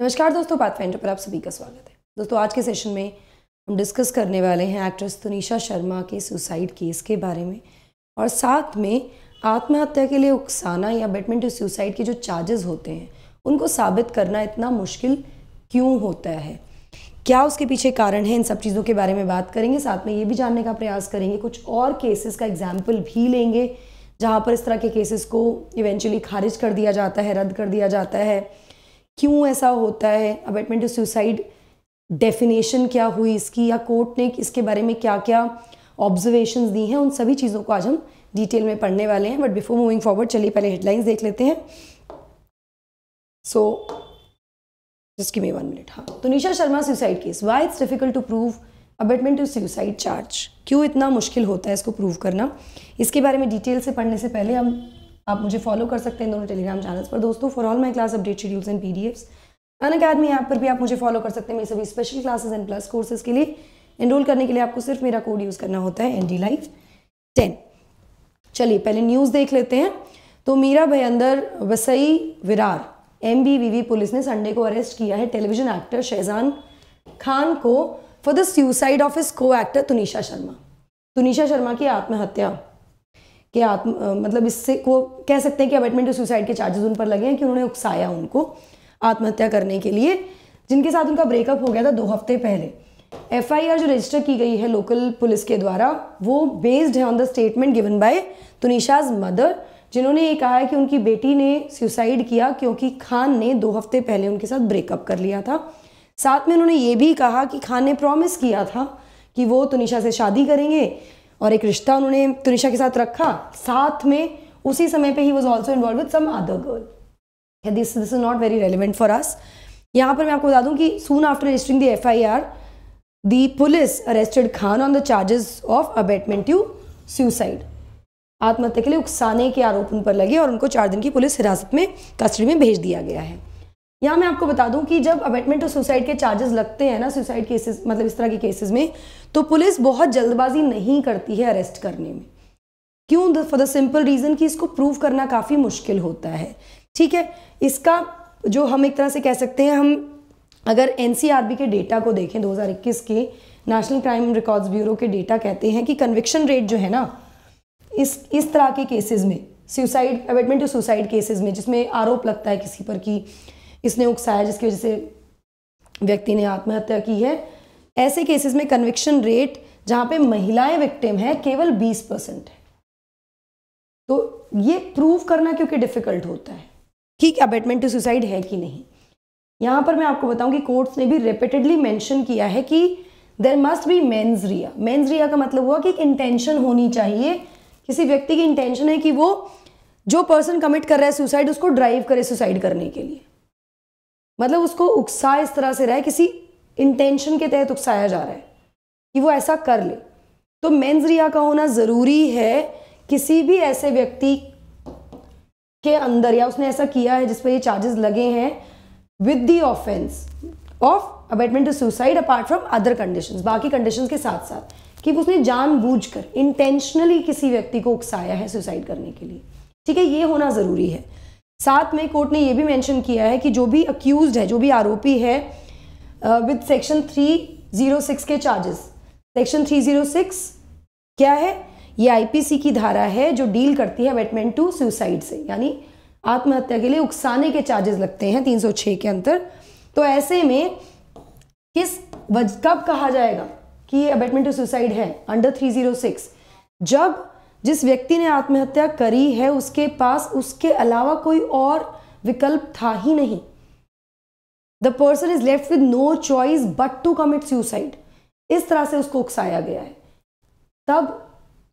नमस्कार दोस्तों पाथफाइंडर पर आप सभी का स्वागत है। दोस्तों, आज के सेशन में हम डिस्कस करने वाले हैं एक्ट्रेस तनिषा शर्मा के सुसाइड केस के बारे में और साथ में आत्महत्या के लिए उकसाना या बेटमेंट सुसाइड के जो चार्जेस होते हैं, उनको साबित करना इतना मुश्किल क्यों होता है? क्या उसके पीछे कारण है? इन सब चीज़ों के बारे में बात करेंगे। साथ में ये भी जानने का प्रयास करेंगे, कुछ और केसेस का एग्ज़ाम्पल भी लेंगे, जहाँ पर इस तरह के केसेस को इवेंचुअली खारिज कर दिया जाता है, रद्द कर दिया जाता है। क्यों ऐसा होता है? अबेटमेंट टू सुसाइड डेफिनेशन क्या हुई इसकी? या कोर्ट ने इसके बारे में क्या क्या ऑब्जर्वेशंस दी हैं? उन सभी चीज़ों को आज हम डिटेल में पढ़ने वाले हैं। बट बिफोर मूविंग फॉरवर्ड चलिए पहले हेडलाइंस देख लेते हैं। So give me one minute हाँ। तो Nisha Sharma suicide case why it's difficult to prove abetment to suicide charge क्यों इतना मुश्किल होता है इसको प्रूव करना? इसके बारे में डिटेल से पढ़ने से पहले हम आप मुझे फॉलो कर सकते हैं दोनों टेलीग्राम चैनल्स पर। दोस्तों for all my class update schedules and P D Fs Unacademy app पर भी आप मुझे फॉलो कर सकते हैं मेरे सभी special classes and plus courses के लिए। एनरोल करने के लिए आपको सिर्फ़ मेरा कोड यूज़ करना होता है एन डी लाइफ टेन चलिए, पहले न्यूज़ देख लेते हैं। तो मीरा भयंदर वसई विरार एम पुलिस ने संडे को अरेस्ट किया है टेलीविज़न एक्टर शहजान खान को for the suicide of his co actor Tunisha Sharma. Tunisha Sharma की आत्महत्या। कि आत्म मतलब इससे को कह सकते हैं कि अबेटमेंट टू सुसाइड के चार्जेस उन पर लगे हैं कि उन्होंने उकसाया उनको आत्महत्या करने के लिए, जिनके साथ उनका ब्रेकअप हो गया था दो हफ़्ते पहले। एफआईआर जो रजिस्टर की गई है लोकल पुलिस के द्वारा, वो बेस्ड है on the statement given by Tunisha's mother जिन्होंने ये कहा है कि उनकी बेटी ने सुसाइड किया क्योंकि खान ने दो हफ़्ते पहले उनके साथ ब्रेकअप कर लिया था। साथ में उन्होंने ये भी कहा कि खान ने प्रॉमिस किया था कि वो तुनिशा से शादी करेंगे और एक रिश्ता उन्होंने तुनिशा के साथ रखा। साथ में उसी समय पे ही was also involved with some other girl this this is not very relevant for us यहाँ पर मैं आपको बता दूँ कि soon after registering the F I R the police arrested Khan on the charges of abetment to suicide आत्महत्या के लिए उकसाने के आरोप उन पर लगे और उनको चार दिन की पुलिस हिरासत में कस्टडी में भेज दिया गया है। यहाँ मैं आपको बता दूँ कि जब अबेटमेंट ऑफ़ सुसाइड के चार्जेस लगते हैं ना सुसाइड केसेस मतलब इस तरह के केसेस में तो पुलिस बहुत जल्दबाजी नहीं करती है अरेस्ट करने में। क्यों? फॉर द सिंपल रीज़न कि इसको प्रूव करना काफ़ी मुश्किल होता है। ठीक है? इसका जो हम एक तरह से कह सकते हैं, हम अगर एनसीआरबी के डेटा को देखें 2021 के नेशनल क्राइम रिकॉर्ड्स ब्यूरो के डेटा कहते हैं कि कन्विक्शन रेट जो है ना, इस इस तरह के केसेस में suicide abetment to suicide cases में, जिसमें आरोप लगता है किसी पर कि इसने उकसाया, जिसकी वजह से व्यक्ति ने आत्महत्या की है। ऐसे केसेस में कन्विक्शन रेट जहाँ पे महिलाएँ विक्टिम है, केवल 20 परसेंट है। तो ये प्रूव करना क्योंकि डिफ़िकल्ट होता है। कि अबेटमेंट टू सुसाइड है कि नहीं? यहाँ पर मैं आपको बताऊँ कि कोर्ट्स ने भी रिपीटेडली मेंशन किया है कि there must be mens rea mens rea का मतलब हुआ कि इंटेंशन होनी चाहिए। किसी व्यक्ति की इंटेंशन है कि वो जो पर्सन कमिट कर रहा है सुसाइड उसको ड्राइव करे सुसाइड करने के लिए। मतलब उसको उकसा इस तरह से रहा है, किसी इंटेंशन के तहत उकसाया जा रहा है कि वो ऐसा कर ले। तो मेन्स रिया का होना ज़रूरी है किसी भी ऐसे व्यक्ति के अंदर, या उसने ऐसा किया है जिस पर ये चार्जेस लगे हैं with the offence of abetment to suicide apart from other conditions बाकी कंडीशंस के साथ साथ, कि उसने जानबूझकर इंटेंशनली किसी व्यक्ति को उकसाया है सुसाइड करने के लिए। ठीक है, ये होना ज़रूरी है। साथ में कोर्ट ने यह भी मेंशन किया है कि जो भी अक्यूज है, जो भी आरोपी है विद सेक्शन 306 के चार्जेस सेक्शन 306 क्या है? ये आईपीसी की धारा है जो डील करती है वेटमेंट टू सुसाइड से, यानी आत्महत्या के लिए उकसाने के चार्जेस लगते हैं 306 के अंतर तो ऐसे में किस कब कहा जाएगा कि ये अबेटमेंट टू सुसाइड है? अंडर 306 जब जिस व्यक्ति ने आत्महत्या करी है उसके पास उसके अलावा कोई और विकल्प था ही नहीं। The person is left with no choice but to commit suicide इस तरह से उसको उकसाया गया है। तब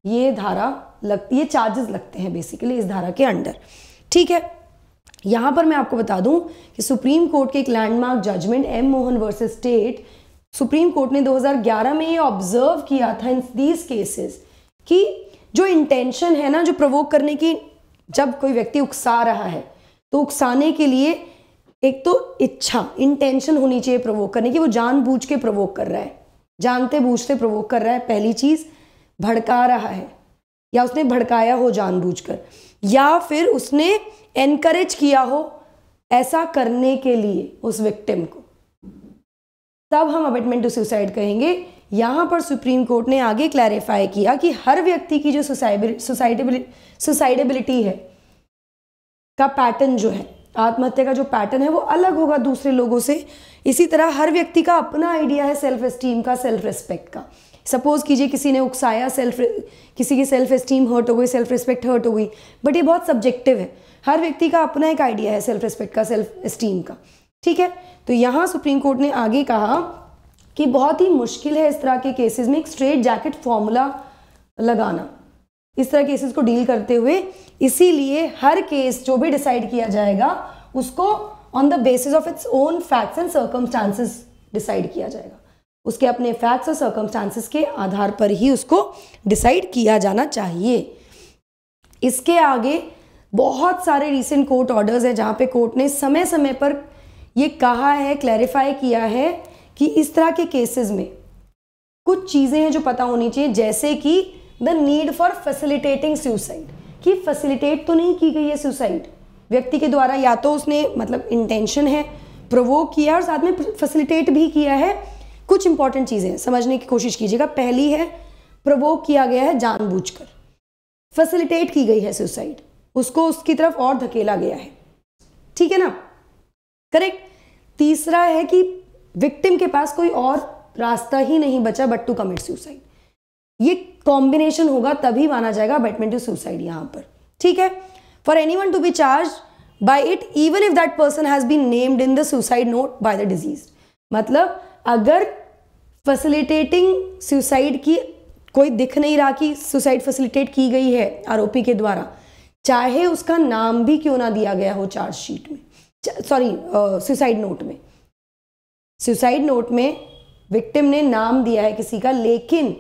ये धारा लगती है चार्जेस लगते हैं बेसिकली इस धारा के अंडर ठीक है? यहाँ पर मैं आपको बता दूँ कि सुप्रीम कोर्ट के एक landmark judgment M Mohan versus state supreme court ने 2011 में ये ऑब्ज़र्व किया था इन दीज केसेस कि जो इंटेंशन है ना, जो प्रवोक करने की, जब कोई व्यक्ति उकसा रहा है तो उकसाने के लिए एक तो इच्छा इंटेंशन होनी चाहिए प्रवोक करने की, वो जानबूझ के प्रवोक कर रहा है। जानते बूझते प्रवोक कर रहा है, पहली चीज़, भड़का रहा है, या उसने भड़काया हो जानबूझकर, या फिर उसने एनकरेज किया हो ऐसा करने के लिए उस विक्टिम को। तब हम अबेटमेंट टू सुसाइड कहेंगे। यहाँ पर सुप्रीम कोर्ट ने आगे क्लैरिफाई किया कि हर व्यक्ति की जो सुसाइडेबिलिटी सुसाइडेबिलिटी है, का पैटर्न जो है, आत्महत्या का जो पैटर्न है, वो अलग होगा दूसरे लोगों से। इसी तरह हर व्यक्ति का अपना आइडिया है सेल्फ एस्टीम का सेल्फ रिस्पेक्ट का। सपोज़ कीजिए किसी ने उकसाया सेल्फ किसी की सेल्फ एस्टीम हर्ट हो गई सेल्फ रिस्पेक्ट हर्ट हो गई बट ये बहुत सब्जेक्टिव है। हर व्यक्ति का अपना एक आइडिया है सेल्फ रिस्पेक्ट का सेल्फ एस्टीम का। ठीक है? तो यहाँ सुप्रीम कोर्ट ने आगे कहा कि बहुत ही मुश्किल है इस तरह के केसेस में एक स्ट्रेट जैकेट फॉर्मूला लगाना। इस तरह केसेस को डील करते हुए, इसीलिए हर केस जो भी डिसाइड किया जाएगा, उसको on the basis of its own facts and circumstances decide किया जाएगा। उसके अपने फैक्ट्स और सर्कमस्टांसिस के आधार पर ही उसको डिसाइड किया जाना चाहिए। इसके आगे बहुत सारे रीसेंट कोर्ट ऑर्डर्स हैं जहाँ पे कोर्ट ने समय समय पर ये कहा है क्लैरिफाई किया है कि इस तरह के केसेस में कुछ चीज़ें हैं जो पता होनी चाहिए, जैसे कि the need for facilitating suicide कि फैसिलिटेट तो नहीं की गई है सुसाइड व्यक्ति के द्वारा या तो उसने मतलब इंटेंशन है प्रोवोक किया और साथ में फैसिलिटेट भी किया है। कुछ इंपॉर्टेंट चीज़ें समझने की कोशिश कीजिएगा। पहली है प्रोवोक किया गया है जानबूझकर। फैसिलिटेट की गई है सुसाइड उसको उसकी तरफ़ और धकेला गया है। ठीक है ना? करेक्ट तीसरा है कि विक्टिम के पास कोई और रास्ता ही नहीं बचा बट टू कमिट सुसाइड ये कॉम्बिनेशन होगा, तभी माना जाएगा बैटमेंट टू सुसाइड यहाँ पर। ठीक है? For any one to be charge by it even if that person has been named in the suicide note by the deceased मतलब अगर फैसिलिटेटिंग सुसाइड की कोई दिख नहीं रहा कि सुसाइड फैसिलिटेट की गई है आरोपी के द्वारा, चाहे उसका नाम भी क्यों ना दिया गया हो चार्जशीट में सॉरी सुसाइड नोट में। सुसाइड नोट में विक्टिम ने नाम दिया है किसी का, लेकिन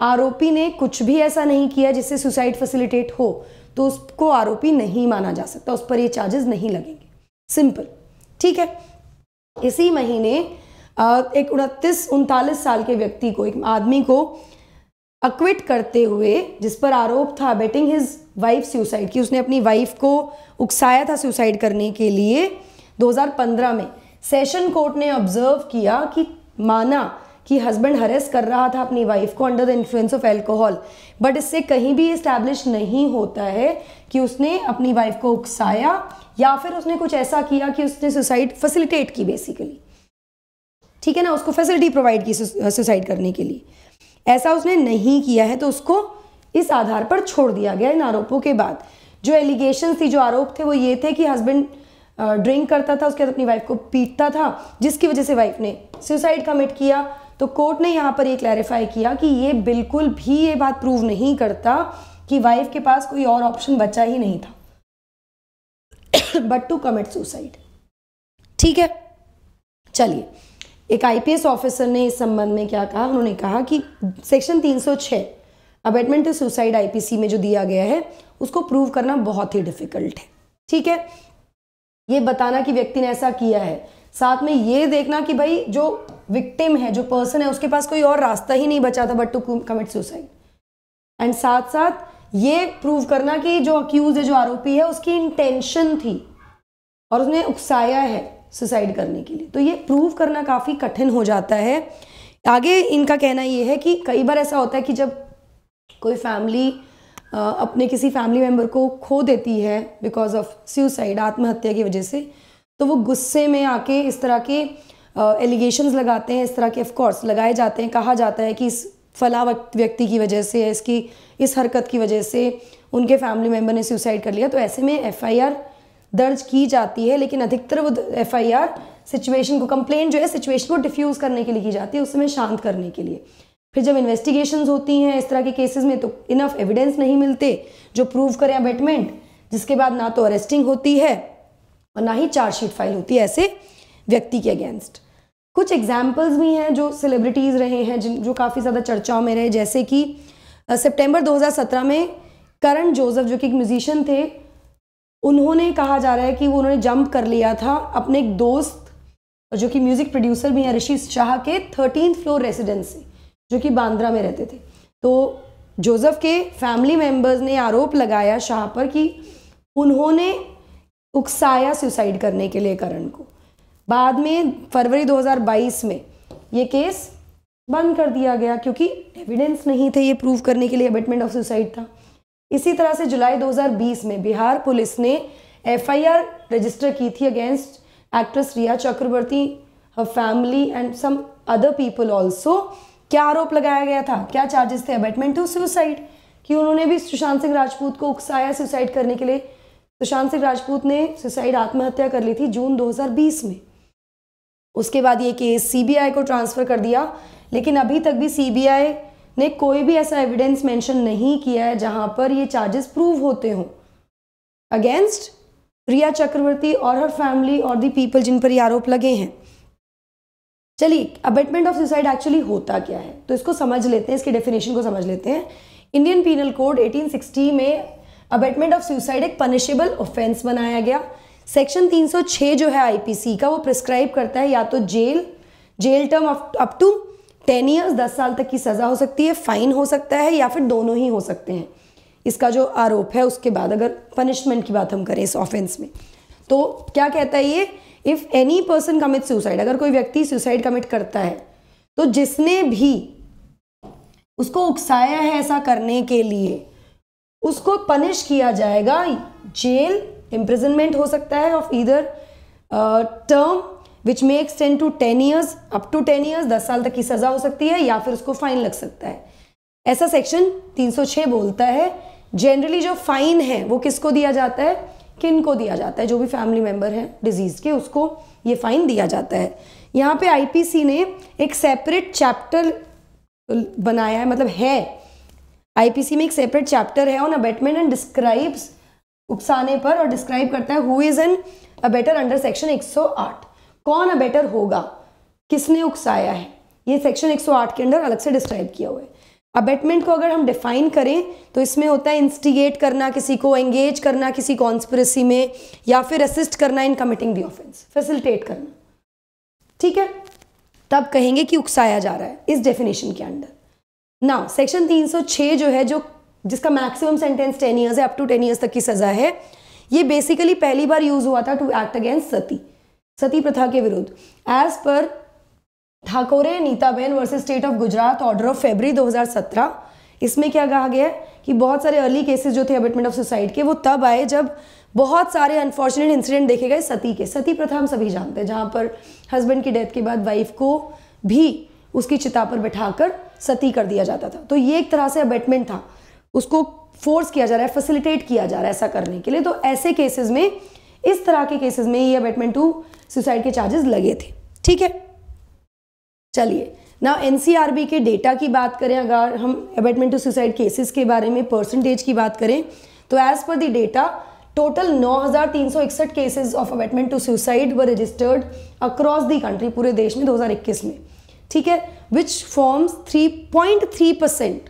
आरोपी ने कुछ भी ऐसा नहीं किया जिससे सुसाइड फैसिलिटेट हो तो उसको आरोपी नहीं माना जा सकता, उस पर ये चार्जेस नहीं लगेंगे। सिंपल ठीक है? इसी महीने एक उनतीस, उनतालीस साल के व्यक्ति को, एक आदमी को अक्विट करते हुए, जिस पर आरोप था बेटिंग हिज वाइफ सुसाइड की उसने अपनी वाइफ को उकसाया था सुसाइड करने के लिए 2015 में सेशन कोर्ट ने ऑब्ज़र्व किया कि माना कि हस्बैंड हरेस कर रहा था अपनी वाइफ को under the influence of alcohol but इससे कहीं भी इस्टेब्लिश नहीं होता है कि उसने अपनी वाइफ को उकसाया या फिर उसने कुछ ऐसा किया कि उसने सुसाइड फैसिलिटेट की बेसिकली ठीक है ना? उसको फैसिलिटी प्रोवाइड की सुसाइड करने के लिए। ऐसा उसने नहीं किया है तो उसको इस आधार पर छोड़ दिया गया इन आरोपों के बाद। जो एलिगेशन थी, जो आरोप थे, वो ये थे कि हस्बैंड ड्रिंक करता था, उसके बाद अपनी वाइफ को पीटता था, जिसकी वजह से वाइफ ने सुसाइड कमिट किया। तो कोर्ट ने यहाँ पर ये क्लैरिफाई किया कि ये बिल्कुल भी ये बात प्रूव नहीं करता कि वाइफ के पास कोई और ऑप्शन बचा ही नहीं था। बट टू कमिट सुसाइड ठीक है? चलिए। एक आईपीएस ऑफिसर ने इस संबंध में क्या कहा? उन्होंने कहा कि section 306 abetment to suicide IPC में जो दिया गया है, उसको प्रूव करना बहुत ही डिफ़िकल्ट है। ठीक है? ये बताना कि व्यक्ति ने ऐसा किया है। साथ में ये देखना कि भाई, जो विक्टिम है, जो पर्सन है, उसके पास कोई और रास्ता ही नहीं बचा था but to commit suicide and साथ साथ ये प्रूव करना कि जो अक्यूज है, जो आरोपी है, उसकी इंटेंशन थी और उसने उकसाया है सुसाइड करने के लिए। तो ये प्रूव करना काफ़ी कठिन हो जाता है। आगे इनका कहना ये है कि कई बार ऐसा होता है कि जब कोई फैमिली अपने किसी फैमिली मेंबर को खो देती है बिकॉज़ ऑफ़ सुसाइड आत्महत्या की वजह से। तो वो गुस्से में आके इस तरह के एलिगेशंस लगाते हैं, इस तरह के ऑफकोर्स लगाए जाते हैं, कहा जाता है कि इस फला व्यक्ति की वजह से, इसकी, इस हरकत की वजह से उनके फैमिली मेंबर ने सुसाइड कर लिया। तो ऐसे में एफआईआर दर्ज की जाती है, लेकिन अधिकतर वो एफआईआर सिचुएशन को कंप्लेंट जो है सिचुएशन को डिफ्यूज़ करने के लिए की जाती है, उस समय शांत करने के लिए। फिर जब इन्वेस्टिगेशन होती हैं इस तरह के केसेस में तो इनफ एविडेंस नहीं मिलते जो प्रूव करें अबेटमेंट जिसके बाद ना तो अरेस्टिंग होती है और ना ही चार्जशीट फ़ाइल होती है ऐसे व्यक्ति के अगेंस्ट कुछ एग्जाम्पल्स भी हैं जो सेलिब्रिटीज़ रहे हैं, जिन, जो काफ़ी ज़्यादा चर्चाओं में रहे, जैसे कि सितंबर 2017 में करण जोसेफ, जो कि एक म्यूजिशियन थे, उन्होंने कहा जा रहा है कि वो उन्होंने जंप कर लिया था अपने एक दोस्त, जो कि म्यूज़िक प्रोड्यूसर भी हैं, ऋषि शाह के थर्टीन फ्लोर रेसिडेंस जो कि बांद्रा में रहते थे। तो जोसेफ के फैमिली मेंबर्स ने आरोप लगाया शाह पर कि उन्होंने उकसाया सुसाइड करने के लिए करण को। बाद में फरवरी 2022 में ये केस बंद कर दिया गया क्योंकि एविडेंस नहीं थे ये प्रूव करने के लिए अबेटमेंट ऑफ़ सुसाइड था। इसी तरह से जुलाई 2020 में बिहार पुलिस ने एफआईआर रजिस्टर की थी against actress Rhea Chakraborty her family and some other people also क्या आरोप लगाया गया था? क्या चार्जेस थे? अबेटमेंट टू सुसाइड कि उन्होंने भी सुशांत सिंह राजपूत को उकसाया सुसाइड करने के लिए। सुशांत सिंह राजपूत ने सुसाइड आत्महत्या कर ली थी जून 2020 में। उसके बाद ये केस सीबीआई को ट्रांसफ़र कर दिया। लेकिन अभी तक भी सीबीआई ने कोई भी ऐसा एविडेंस मेंशन नहीं किया है जहाँ पर ये चार्जेस प्रूव होते हों। अगेंस्ट रिया चक्रवर्ती और हर फैमिली और दी पीपल जिन पर ये आरोप लगे हैं। चलिए अबेटमेंट ऑफ़ सुसाइड एक्चुअली होता क्या है? तो इसको समझ लेते हैं, इसकी डेफिनेशन को समझ लेते हैं। इंडियन पीनल कोड 1860 में अबेटमेंट ऑफ़ सुसाइड एक पनिशेबल ऑफेंस बनाया गया। सेक्शन 306 जो है आईपीसी का, वो प्रिस्क्राइब करता है या तो jail jail term up to ten years दस साल तक की सज़ा हो सकती है फाइन हो सकता है, या फिर दोनों ही हो सकते हैं। इसका जो आरोप है, उसके बाद अगर पनिशमेंट की बात हम करें इस ऑफेंस में। तो क्या कहता है ये? If any person commit suicide अगर कोई व्यक्ति सुसाइड कमिट करता है तो जिसने भी उसको उकसाया है ऐसा करने के लिए, उसको पनिश किया जाएगा। जेल इम्प्रिजनमेंट हो सकता है of either term which may extend to ten years up to ten years दस साल तक की सजा हो सकती है या फिर उसको फाइन लग सकता है। ऐसा सेक्शन 306 बोलता है। जनरली जो फाइन है, वो किसको दिया जाता है? किन को दिया जाता है? जो भी फैमिली मेंबर है डिज़ीज़ के, उसको ये फाइन दिया जाता है। यहाँ पे आईपीसी ने एक सेपरेट चैप्टर बनाया है मतलब है। आईपीसी में एक सेपरेट चैप्टर है ऑन अबेटमेंट एंड डिस्क्राइब्स उकसाने पर और डिस्क्राइब करता है who is an abettor under section 108 कौन अबेटर होगा? किसने उकसाया है? ये सेक्शन 108 के अंदर अलग से डिस्क्राइब किया हुआ है। अबेटमेंट को अगर हम डिफाइन करें तो इसमें होता है इंस्टिगेट करना किसी को एंगेज करना किसी कॉन्स्परेसी में, या फिर असिस्ट करना in committing the offence facilitate करना। ठीक है? तब कहेंगे कि उकसाया जा रहा है इस डेफिनेशन के अंडर ना सेक्शन 306 जो है, जो जिसका मैक्सिमम सेंटेंस टेन ईयर्स है अप टू टेन ईयर्स तक की सजा है, ये बेसिकली पहली बार यूज़ हुआ था to act against sati sati प्रथा के विरुद्ध। As per Thakore, Nitaben versus state of Gujarat order of February 2017 इसमें क्या कहा गया है कि बहुत सारे अर्ली केसेस जो थे अबेटमेंट ऑफ़ सुसाइड के, वो तब आए जब बहुत सारे अनफॉर्चुनेट इंसिडेंट देखे गए सती के। सती प्रथा हम सभी जानते हैं, जहाँ पर हस्बैंड की डेथ के बाद वाइफ को भी उसकी चिता पर बैठाकर सती कर दिया जाता था। तो ये एक तरह से अबेटमेंट था। उसको फोर्स किया जा रहा है फैसिलिटेट किया जा रहा है ऐसा करने के लिए। तो ऐसे केसेस में, इस तरह के केसेस में ये अबेटमेंट टू सुसाइड के चार्जेस लगे थे। ठीक है? चलिए ना एनसीआरबी के डेटा की बात करें अगर हम अबेटमेंट टू सुसाइड केसेस के बारे में परसेंटेज की बात करें तो as per the data total 9,361 cases of abetment to suicide were registered across the country पूरे देश में 2021 में। ठीक है? विच फॉर्म्स 3.3 परसेंट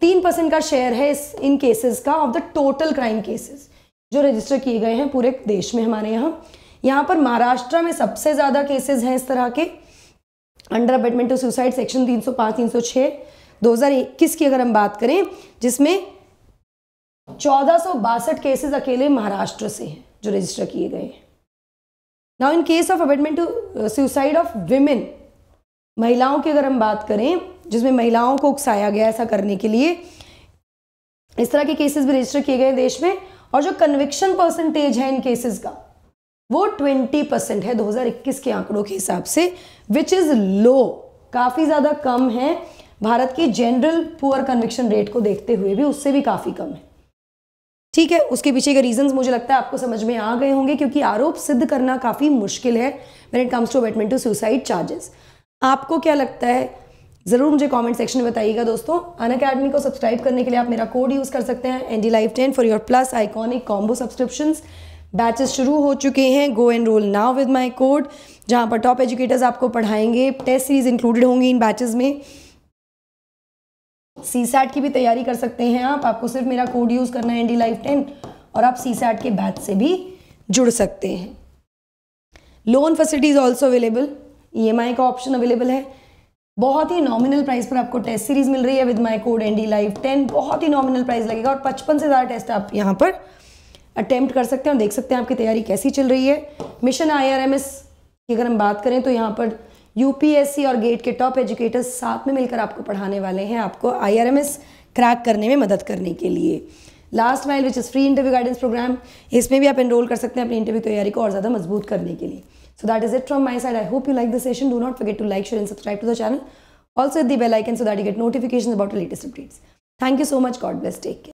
तीन परसेंट का शेयर है इस इन केसेस का of the total crime cases जो रजिस्टर किए गए हैं पूरे देश में हमारे यहाँ। यहाँ पर महाराष्ट्र में सबसे ज़्यादा केसेस हैं इस तरह के। Under abetment to suicide section 305 306 2021 की अगर हम बात करें, जिसमें चौदह केसेस अकेले महाराष्ट्र से हैं, जो रजिस्टर किए गए हैं। Now in case of abetment to suicide of women महिलाओं की अगर हम बात करें, जिसमें महिलाओं को उकसाया गया ऐसा करने के लिए, इस तरह के केसेस भी रजिस्टर किए गए देश में, और जो कन्विक्शन परसेंटेज है इन केसेस का वो 20 परसेंट है 2021 के आंकड़ों के हिसाब से विच इज़ लो काफ़ी ज़्यादा कम है। भारत की जनरल पुअर कन्विक्शन रेट को देखते हुए भी उससे भी काफ़ी कम है। ठीक है, उसके पीछे के रीजंस मुझे लगता है आपको समझ में आ गए होंगे, क्योंकि आरोप सिद्ध करना काफ़ी मुश्किल है when it comes to abetment to suicide charges आपको क्या लगता है? ज़रूर मुझे कमेंट सेक्शन में बताइएगा दोस्तों। अन अकेडमी को सब्सक्राइब करने के लिए आप मेरा कोड यूज़ कर सकते हैं N D live ten for your plus iconic combo subscriptions batches शुरू हो चुके हैं। Go enrol now with my code जहाँ पर टॉप एजुकेटर्स आपको पढ़ाएँगे। टेस्ट सीरीज़ इंक्लूडेड होंगी इन बैचेस में। सी सैट की भी तैयारी कर सकते हैं आप। आपको सिर्फ़ मेरा कोड यूज़ करना है एन डी लाइव टेन और आप सी सैट के बैच से भी जुड़ सकते हैं। Loan facilities also available EMI का ऑप्शन अवेलेबल है। बहुत ही नॉमिनल प्राइस पर आपको टेस्ट सीरीज़ मिल रही है with my code N D live ten बहुत ही नॉमिनल प्राइस लगेगा, और पचपन से ज़्यादा टेस्ट आप यहाँ पर अटेम्प्ट कर सकते हैं और देख सकते हैं आपकी तैयारी कैसी चल रही है। मिशन आईआरएमएस की अगर हम बात करें तो यहाँ पर यूपीएससी और गेट के टॉप एजुकेटर्स साथ में मिलकर आपको पढ़ाने वाले हैं, आपको आईआरएमएस क्रैक करने में मदद करने के लिए। Last mile which is free interview guidance programme इसमें भी आप एनरोल कर सकते हैं अपनी इंटरव्यू तैयारी को और ज़्यादा मज़बूत करने के लिए। So that is it from my side I hope you like the session do not forget to like share and subscribe to the channel also the bell icon so that you get notification about latest updates thank you so much God bless take care